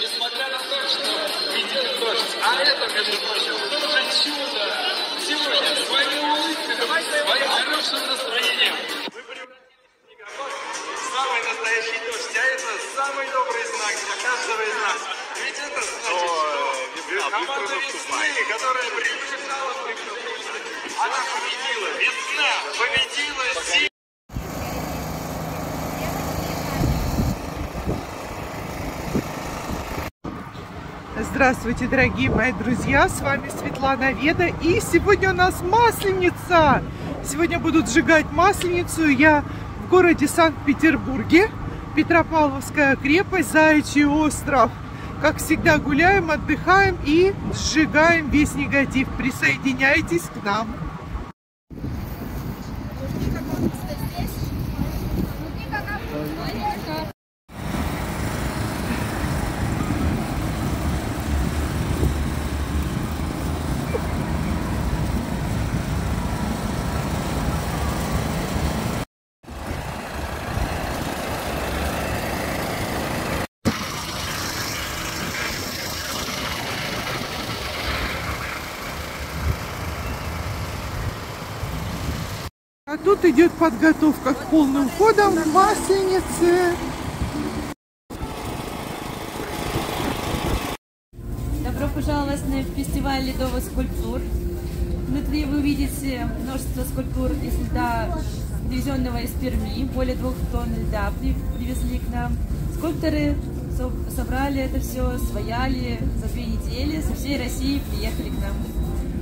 несмотря на то, что идет дождь. А это, между прочим, тоже чудо. Сегодня своими улыбками, своим хорошим настроением вы превратите снегопад в самый настоящий дождь. А это самый добрый знак для каждого из нас. Ведь это значит, что команда весны, которая приближала, приближала, она победила. Весна победила зиму. Здравствуйте, дорогие мои друзья! С вами Светлана Веда. И сегодня у нас Масленица! Сегодня будут сжигать Масленицу. Я в городе Санкт-Петербурге. Петропавловская крепость, Заячий остров. Как всегда гуляем, отдыхаем и сжигаем весь негатив. Присоединяйтесь к нам. Тут идет подготовка к полным ходам Масленицы. Добро пожаловать на фестиваль ледовых скульптур. Внутри вы увидите множество скульптур из льда, привезенного из Перми. Более двух тонн льда при- привезли к нам. Скульпторы со- собрали это все, свояли за две недели. Со всей России приехали к нам.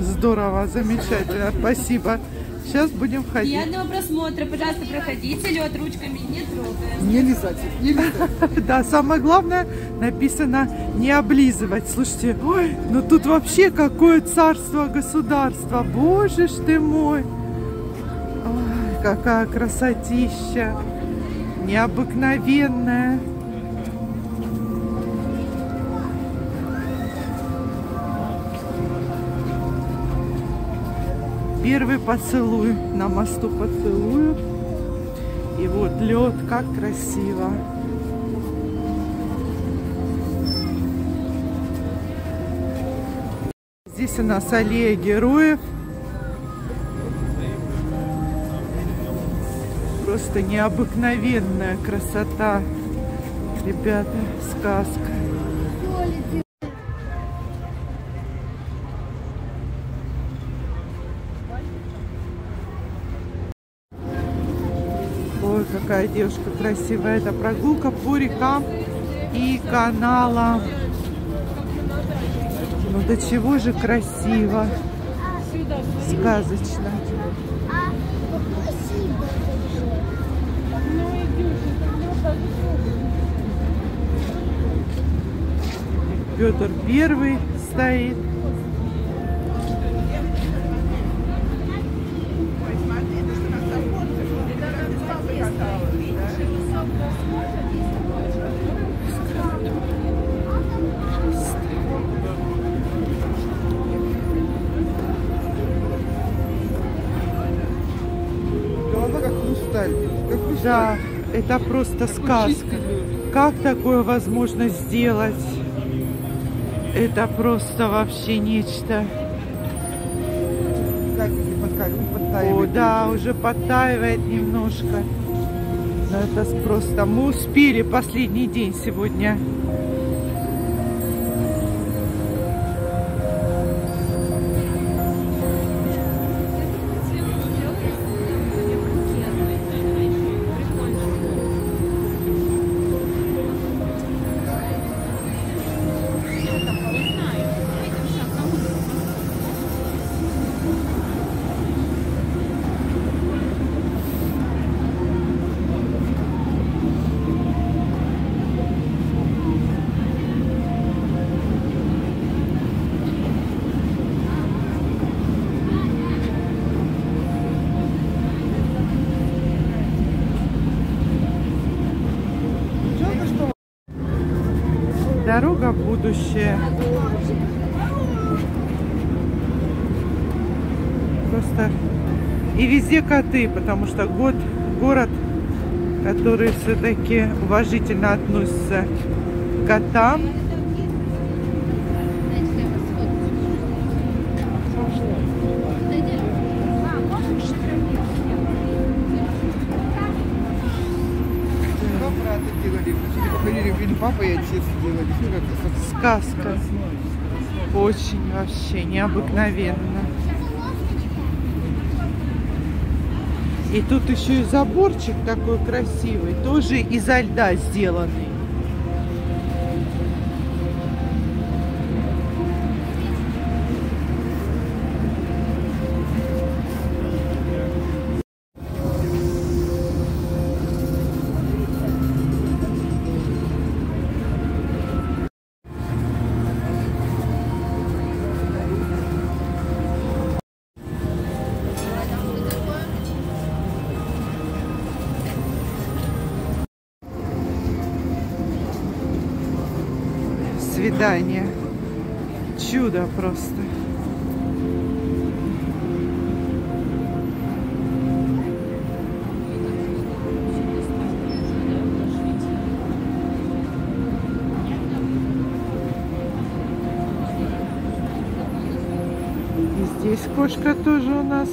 Здорово, замечательно, спасибо. Сейчас будем ходить. Приятного просмотра. Пожалуйста, проходите. Лед ручками не трогаем. Не лизать не лизать. Да, самое главное, написано не облизывать. Слушайте, ой, ну тут вообще какое царство, государство. Боже ж ты мой. Ой, какая красотища. Необыкновенная. Первый поцелуй на мосту поцелую. И вот лед, как красиво. Здесь у нас аллея героев. Просто необыкновенная красота. Ребята, сказка. Ой, какая девушка красивая. Это прогулка по рекам и каналам. Ну до чего же красиво. Сказочно. Петр Первый стоит. Да, это просто сказка. Как такое возможно сделать? Это просто вообще нечто. О, да, уже подтаивает немножко. Но это просто... Мы успели последний день сегодня. Дорога будущее. Просто и везде коты, потому что год, город, который все-таки уважительно относится к котам. Сказка. Очень вообще необыкновенно. И тут еще и заборчик такой красивый, тоже изо льда сделанный. Свидание. Чудо просто. И здесь кошка тоже у нас.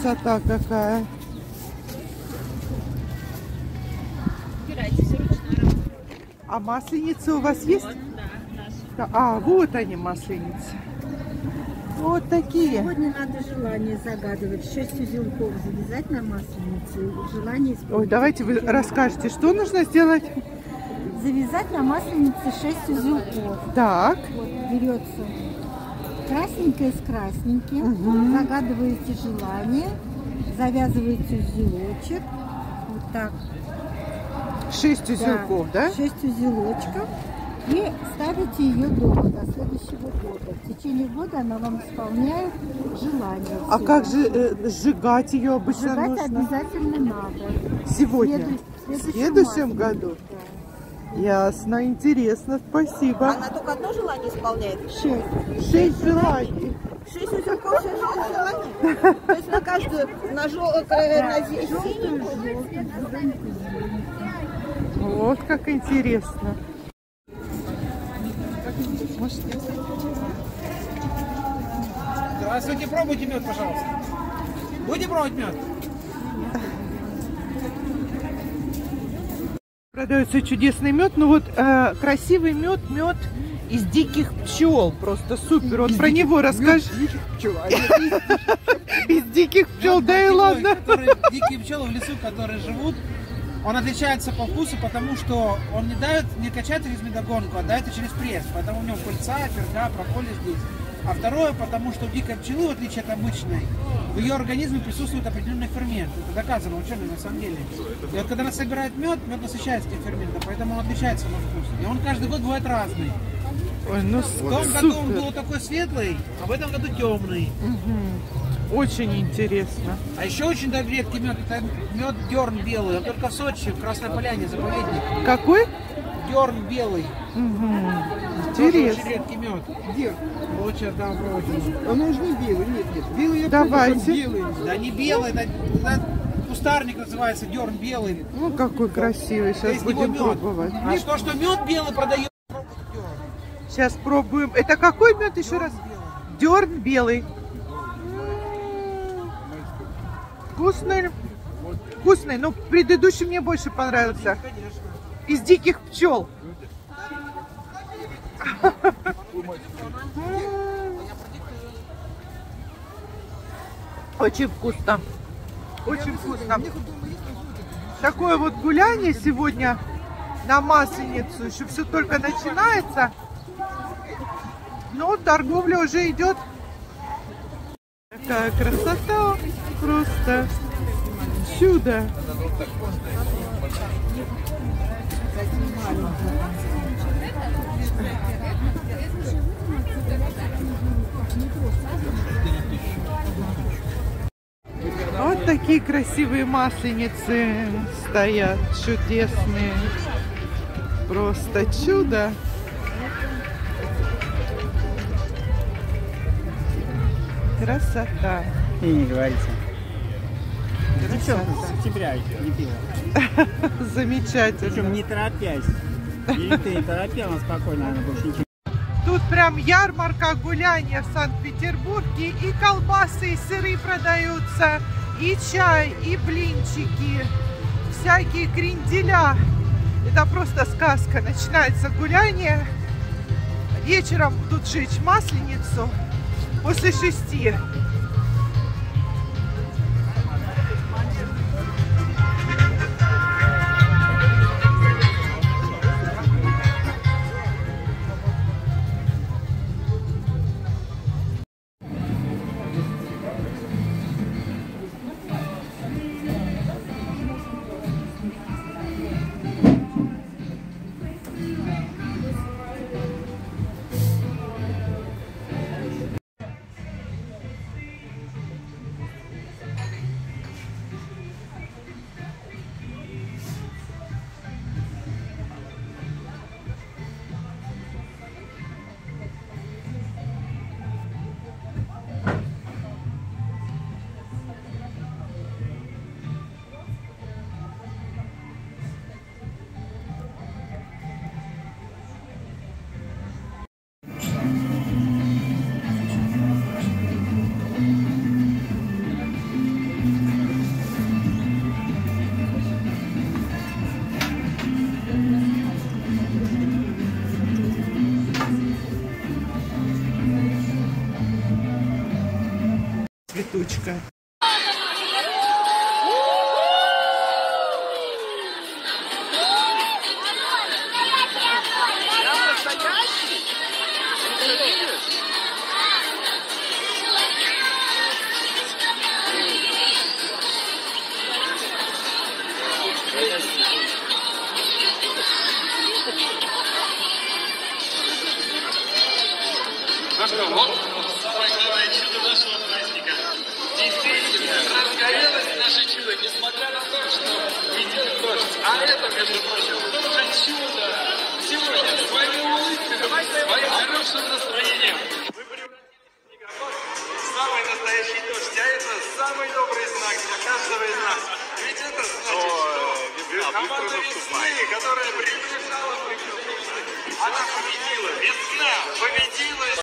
Красота какая. А масленицы у вас есть? Да, А, вот они, масленицы. Вот такие. Сегодня надо желание загадывать. Шесть узелков завязать на масленицу. Желание исполнить. Ой, давайте вы расскажете, что нужно сделать. Завязать на масленице шесть узелков. Так, Вот, берется красненькое с красненьким. Загадываете желание. Завязываете узелочек. Вот так. шесть узелков, да? Шесть узелочков. И ставите ее дома до следующего года. В течение года она вам исполняет желание. А как же э, сжигать ее обычно Сжигать нужно? обязательно надо. Сегодня? В следующем масленице, году? да. Ясно, интересно, спасибо. Она только одно желание исполняет? Шесть. Шесть желаний. Шесть узелков, шесть желаний. То есть на каждую, на, жел... э, на синюю. Вот как интересно. Здравствуйте, пробуйте мед, пожалуйста. Будете пробовать мед? Продается чудесный мед. Ну вот э, красивый мед, мед из диких пчел. Просто супер. Вот про него расскажи. Пчел. Из диких пчел, да и ладно. Дикие пчелы в лесу, которые живут, он отличается по вкусу, потому что он не дает, не качает через медогонку, а дает через пресс. Поэтому в нем пыльца, перга, прополис здесь. А второе, потому что у дикой пчелы, в отличие от обычной, в ее организме присутствует определенный фермент. Это доказано учеными на самом деле. И вот когда она собирает мед, мед насыщается этим ферментом, поэтому он отличается на вкус. И он каждый год бывает разный. Ой, ну В том году он был супер. такой светлый, а в этом году темный. Очень интересно. А еще очень даже редкий мед, это мед дерн белый. Он только в Сочи, в Красной Поляне, заповедник. Какой? Дерн белый. Мгм. Интересно. редкий мед. Где? Вот сейчас дам. Он уже не белый, нет, нет. Белый я Давайте. белый. Да не белый, это, это кустарник называется, дерн белый. Ну, какой красивый. Сейчас его будем пробовать. А то, что мед белый продает, Сейчас пробуем. Это какой мед еще раз? Дерн белый. Вкусный. Вкусный. Но предыдущий мне больше понравился. Из диких пчел. Очень вкусно. Очень вкусно. Такое вот гуляние сегодня на Масленицу. Еще все только начинается. Но торговля уже идет. Такая красота. Просто чудо. Вот такие красивые масленицы стоят, чудесные. Просто чудо. Красота. И не говорите. Красота. С сентября не пила. Замечательно. Причем не торопясь. Тут прям ярмарка гуляния в Санкт-Петербурге. И колбасы, и сыры продаются, и чай, и блинчики, всякие кренделя. Это просто сказка. Начинается гуляние. Вечером будут жечь масленицу после шести. Цветочка. Ну что, вот самое главное чудо нашего праздника. Действительно, разгорелось наше чудо, несмотря на то, что идет дождь. А это, между прочим, тоже чудо. Сегодня своими улыбками, своим хорошим настроением вы превратите снегопад в настоящий дождь, а это самый добрый знак для каждого из нас. Ведь это значит, что команда весны, которая приближала приближение, она победила. Весна победила